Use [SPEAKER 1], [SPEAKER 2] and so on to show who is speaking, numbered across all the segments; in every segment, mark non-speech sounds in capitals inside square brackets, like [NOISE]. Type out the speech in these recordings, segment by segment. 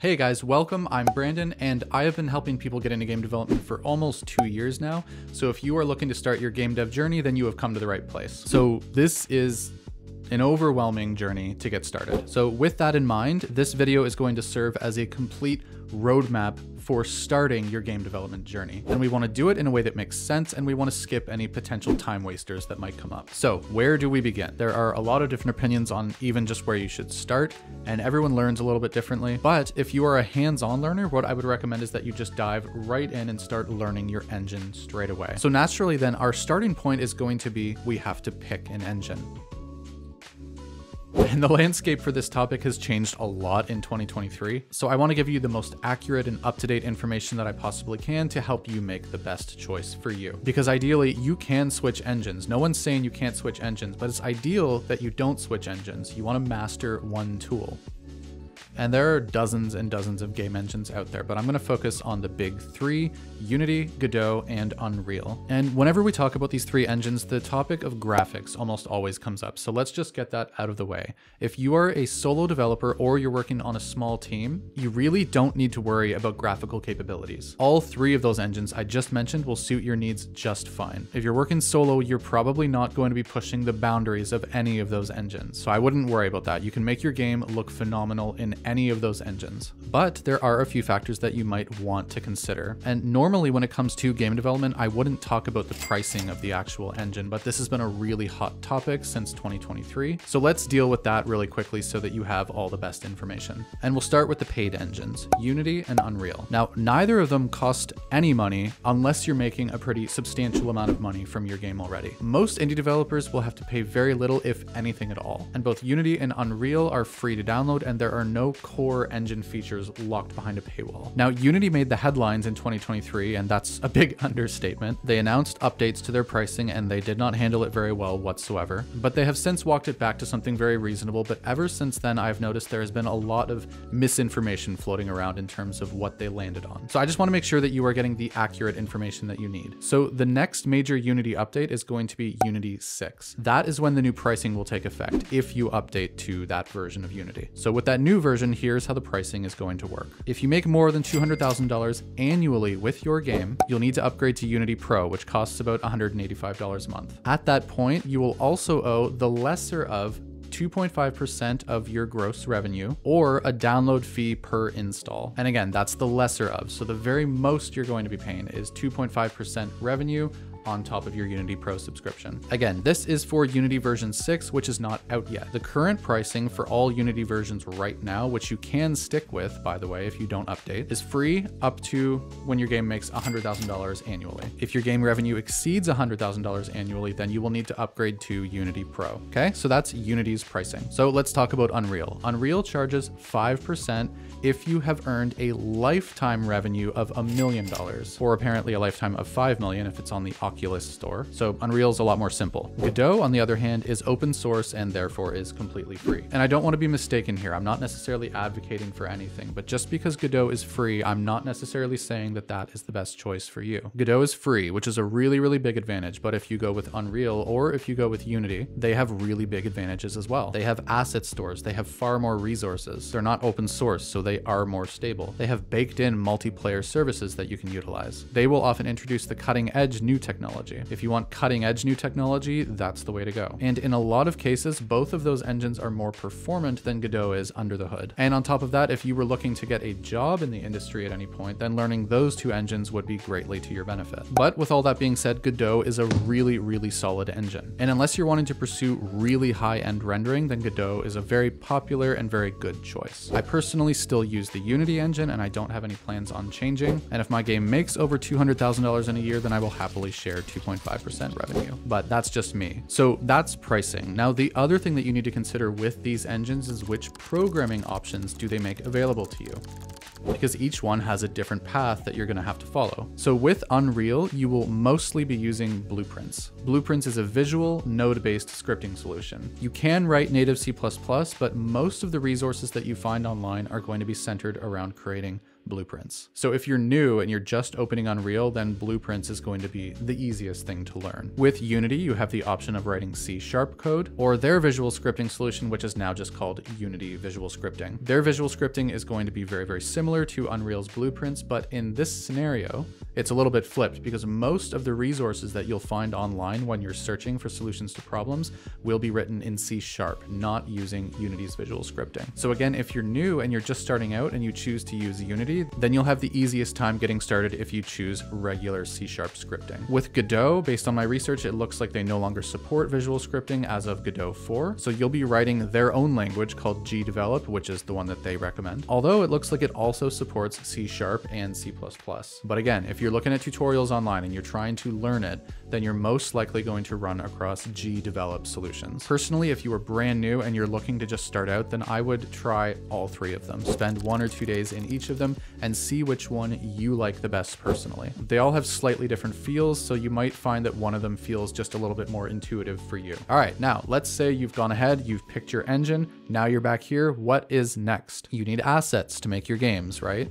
[SPEAKER 1] Hey guys, welcome. I'm Brandon, and I have been helping people get into game development for almost two years now. So if you are looking to start your game dev journey, then you have come to the right place. So this is an overwhelming journey to get started. So with that in mind, this video is going to serve as a complete roadmap for starting your game development journey. And we want to do it in a way that makes sense and we want to skip any potential time wasters that might come up. So where do we begin? There are a lot of different opinions on even just where you should start and everyone learns a little bit differently. But if you are a hands-on learner, what I would recommend is that you just dive right in and start learning your engine straight away. So naturally then our starting point is going to be we have to pick an engine. And the landscape for this topic has changed a lot in 2023, so I want to give you the most accurate and up-to-date information that I possibly can to help you make the best choice for you. Because ideally, you can switch engines. No one's saying you can't switch engines, but it's ideal that you don't switch engines. You want to master one tool. And there are dozens and dozens of game engines out there, but I'm gonna focus on the big three, Unity, Godot, and Unreal. And whenever we talk about these three engines, the topic of graphics almost always comes up. So let's just get that out of the way. If you are a solo developer or you're working on a small team, you really don't need to worry about graphical capabilities. All three of those engines I just mentioned will suit your needs just fine. If you're working solo, you're probably not going to be pushing the boundaries of any of those engines. So I wouldn't worry about that. You can make your game look phenomenal in any of those engines. But there are a few factors that you might want to consider. And normally when it comes to game development, I wouldn't talk about the pricing of the actual engine, but this has been a really hot topic since 2023. So let's deal with that really quickly so that you have all the best information. And we'll start with the paid engines, Unity and Unreal. Now, neither of them cost any money unless you're making a pretty substantial amount of money from your game already. Most indie developers will have to pay very little, if anything at all. And both Unity and Unreal are free to download and there are no core engine features locked behind a paywall. Now, Unity made the headlines in 2023, and that's a big [LAUGHS] understatement. They announced updates to their pricing and they did not handle it very well whatsoever, but they have since walked it back to something very reasonable. But ever since then, I've noticed there has been a lot of misinformation floating around in terms of what they landed on. So I just want to make sure that you are getting the accurate information that you need. So the next major Unity update is going to be Unity 6. That is when the new pricing will take effect if you update to that version of Unity. So with that new version, here's how the pricing is going to work. If you make more than $200,000 annually with your game, you'll need to upgrade to Unity Pro, which costs about $185 a month. At that point, you will also owe the lesser of 2.5% of your gross revenue or a download fee per install. And again, that's the lesser of. So the very most you're going to be paying is 2.5% revenue on top of your Unity Pro subscription. Again, this is for Unity version 6, which is not out yet. The current pricing for all Unity versions right now, which you can stick with, by the way, if you don't update, is free up to when your game makes $100,000 annually. If your game revenue exceeds $100,000 annually, then you will need to upgrade to Unity Pro. Okay, so that's Unity's pricing. So let's talk about Unreal. Unreal charges 5% if you have earned a lifetime revenue of a million dollars, or apparently a lifetime of 5 million if it's on the Oculus store. So Unreal is a lot more simple. Godot, on the other hand, is open source and therefore is completely free. And I don't want to be mistaken here. I'm not necessarily advocating for anything, but just because Godot is free, I'm not necessarily saying that that is the best choice for you. Godot is free, which is a really, really big advantage. But if you go with Unreal or if you go with Unity, they have really big advantages as well. They have asset stores. They have far more resources. They're not open source, so they are more stable. They have baked in multiplayer services that you can utilize. They will often introduce the cutting edge new technology. If you want cutting edge new technology, that's the way to go. And in a lot of cases, both of those engines are more performant than Godot is under the hood. And on top of that, if you were looking to get a job in the industry at any point, then learning those two engines would be greatly to your benefit. But with all that being said, Godot is a really, really solid engine. And unless you're wanting to pursue really high end rendering, then Godot is a very popular and very good choice. I personally still use the the Unity engine and I don't have any plans on changing. And if my game makes over $200,000 in a year, then I will happily share 2.5% revenue. But that's just me. So that's pricing. Now, the other thing that you need to consider with these engines is which programming options do they make available to you because each one has a different path that you're going to have to follow. So with Unreal, you will mostly be using Blueprints. Blueprints is a visual, node-based scripting solution. You can write native C++, but most of the resources that you find online are going to be centered around creating Blueprints. So if you're new and you're just opening Unreal, then Blueprints is going to be the easiest thing to learn. With Unity, you have the option of writing C Sharp code or their visual scripting solution, which is now just called Unity Visual Scripting. Their visual scripting is going to be very, very similar to Unreal's Blueprints, but in this scenario, it's a little bit flipped because most of the resources that you'll find online when you're searching for solutions to problems will be written in C Sharp, not using Unity's visual scripting. So again, if you're new and you're just starting out and you choose to use Unity, then you'll have the easiest time getting started if you choose regular C Sharp scripting. With Godot, based on my research, it looks like they no longer support visual scripting as of Godot 4, so you'll be writing their own language called GDevelop, which is the one that they recommend. Although it looks like it also supports C Sharp and C++. But again, if you're you're looking at tutorials online and you're trying to learn it, then you're most likely going to run across GDevelop solutions. Personally, if you are brand new and you're looking to just start out, then I would try all three of them. Spend one or two days in each of them and see which one you like the best personally. They all have slightly different feels, so you might find that one of them feels just a little bit more intuitive for you. All right, now let's say you've gone ahead, you've picked your engine, now you're back here. What is next? You need assets to make your games, right?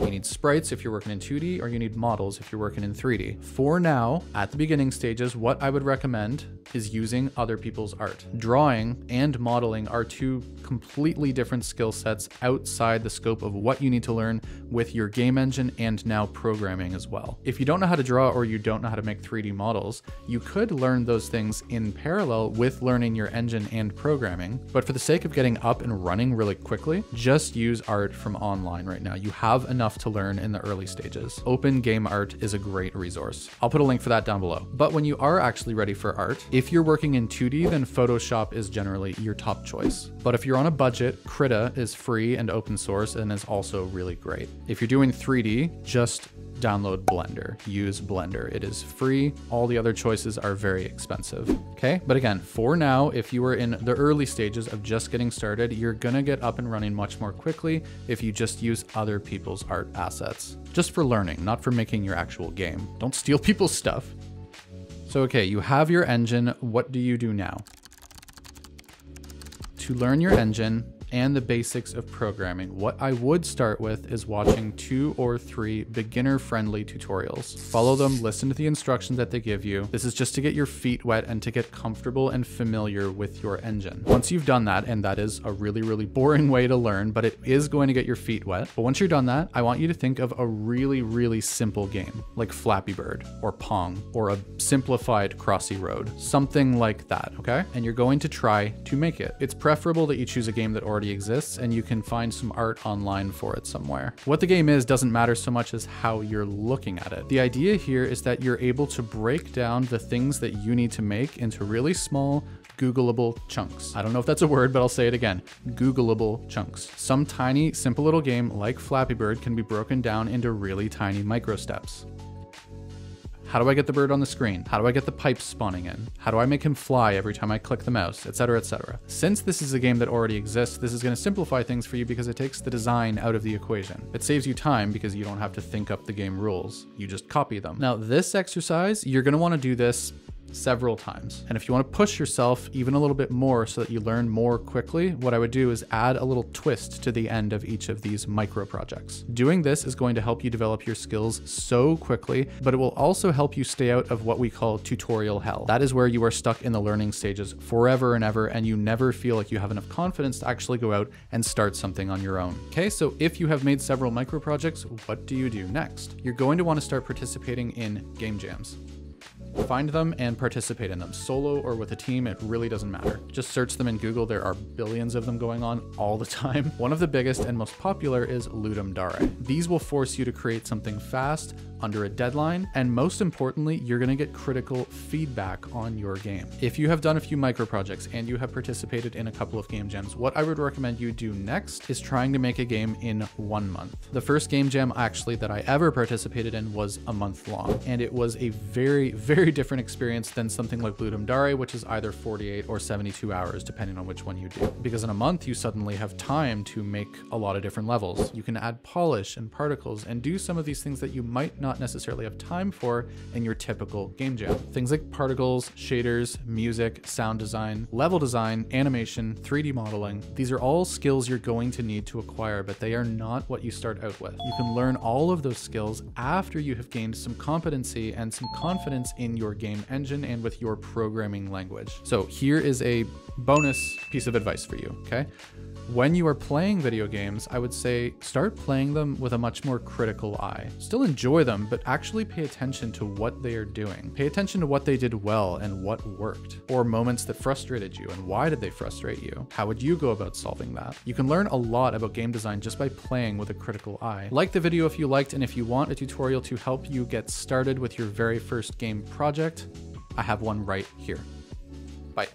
[SPEAKER 1] You need sprites if you're working in 2D, or you need models if you're working in 3D. For now, at the beginning stages, what I would recommend is using other people's art. Drawing and modeling are two completely different skill sets outside the scope of what you need to learn with your game engine and now programming as well. If you don't know how to draw or you don't know how to make 3D models, you could learn those things in parallel with learning your engine and programming. But for the sake of getting up and running really quickly, just use art from online right now. You have enough enough to learn in the early stages. Open Game Art is a great resource. I'll put a link for that down below. But when you are actually ready for art, if you're working in 2D, then Photoshop is generally your top choice. But if you're on a budget, Krita is free and open source and is also really great. If you're doing 3D, just download Blender. Use Blender. It is free. All the other choices are very expensive. Okay, but again, for now, if you are in the early stages of just getting started, you're gonna get up and running much more quickly if you just use other people's art assets. Just for learning, not for making your actual game. Don't steal [LAUGHS] people's stuff. So okay, you have your engine. What do you do now? To learn your engine, and the basics of programming. What I would start with is watching two or three beginner friendly tutorials. Follow them, listen to the instructions that they give you. This is just to get your feet wet and to get comfortable and familiar with your engine. Once you've done that, and that is a really, really boring way to learn, but it is going to get your feet wet. But once you're done that, I want you to think of a really, really simple game like Flappy Bird or Pong or a simplified Crossy Road, something like that, okay? And you're going to try to make it. It's preferable that you choose a game that already already exists and you can find some art online for it somewhere. What the game is doesn't matter so much as how you're looking at it. The idea here is that you're able to break down the things that you need to make into really small, Googleable chunks. I don't know if that's a word, but I'll say it again. Googleable chunks. Some tiny, simple little game like Flappy Bird can be broken down into really tiny micro steps. How do I get the bird on the screen? How do I get the pipes spawning in? How do I make him fly every time I click the mouse, etc, etc. Since this is a game that already exists, this is going to simplify things for you because it takes the design out of the equation. It saves you time because you don't have to think up the game rules. You just copy them. Now this exercise, you're going to want to do this several times. And if you want to push yourself even a little bit more so that you learn more quickly, what I would do is add a little twist to the end of each of these micro projects. Doing this is going to help you develop your skills so quickly, but it will also help you stay out of what we call tutorial hell. That is where you are stuck in the learning stages forever and ever, and you never feel like you have enough confidence to actually go out and start something on your own. Okay, so if you have made several micro projects, what do you do next? You're going to want to start participating in game jams. Find them and participate in them. Solo or with a team, it really doesn't matter. Just search them in Google. There are billions of them going on [LAUGHS] all the time. One of the biggest and most popular is Ludum Dare. These will force you to create something fast, under a deadline, and most importantly, you're gonna get critical feedback on your game. If you have done a few micro projects and you have participated in a couple of game jams, what I would recommend you do next is trying to make a game in one month. The first game jam actually that I ever participated in was a month long, and it was a very, very very different experience than something like Ludum Dare, which is either 48 or 72 hours, depending on which one you do. Because in a month, you suddenly have time to make a lot of different levels. You can add polish and particles and do some of these things that you might not necessarily have time for in your typical game jam. Things like particles, shaders, music, sound design, level design, animation, 3D modeling. These are all skills you're going to need to acquire, but they are not what you start out with. You can learn all of those skills after you have gained some competency and some confidence in your game engine and with your programming language. So here is a bonus piece of advice for you, okay? When you are playing video games, I would say start playing them with a much more critical eye. Still enjoy them, but actually pay attention to what they are doing. Pay attention to what they did well and what worked, or moments that frustrated you and why did they frustrate you? How would you go about solving that? You can learn a lot about game design just by playing with a critical eye. Like the video if you liked, and if you want a tutorial to help you get started with your very first game project, I have one right here. Bye.